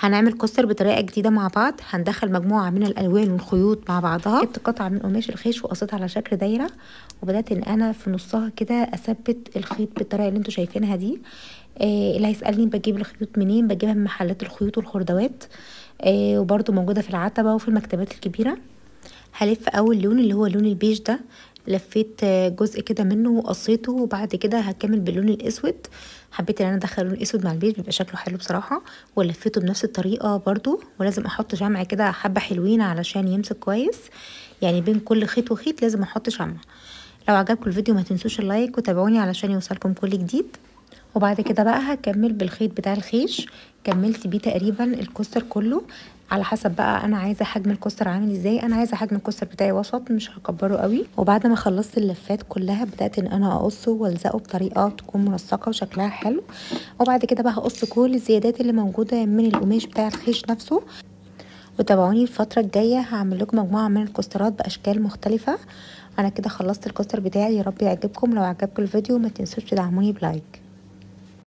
هنعمل coaster بطريقة جديدة مع بعض هندخل مجموعة من الألوان والخيوط مع بعضها. جبت قطعة من قماش الخيش وقصيتها على شكل دايرة وبدأت إن أنا في نصها كده أثبت الخيط بالطريقة اللي أنتوا شايفينها دي. آه اللي هيسألني بجيب الخيوط منين؟ بجيبها من محلات الخيوط والخردوات آه وبرده موجودة في العتبة وفي المكتبات الكبيرة. هلف أول لون اللي هو لون البيج ده. لفيت جزء كده منه وقصيته وبعد كده هكمل باللون الأسود. حبيت إن أنا أدخل اللون الاسود مع البيج بيبقى شكله حلو بصراحة. ولفيته بنفس الطريقة برضو ولازم أحط شمع كده حبة حلوين علشان يمسك كويس. يعني بين كل خيط وخيط لازم أحط شمع. لو عجبكم الفيديو ما تنسوش ال like وتابعوني علشان يوصلكم كل جديد. وبعد كده بقى هكمل بالخيط بتاع الخيش. كملت بيه تقريبا ال coaster كله. على حسب بقى أنا عايزة حجم ال coaster عامل إزاي. أنا عايزة حجم ال coaster بتاعي وسط مش هكبره قوي. وبعد ما خلصت اللفات كلها بدأت إن أنا أقصه وألزقه بطريقة تكون منسقه وشكلها حلو. وبعد كده بقى هقص كل الزيادات اللي موجودة من القماش بتاع الخيش نفسه. وتابعوني الفترة الجاية هعمل لكم مجموعة من الكوسترات بأشكال مختلفة. أنا كده خلصت ال coaster بتاعي. يا رب يعجبكم. لو عجبكم الفيديو ما تنسوش تدعموني ب like.